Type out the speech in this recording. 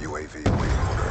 UAV awaiting order.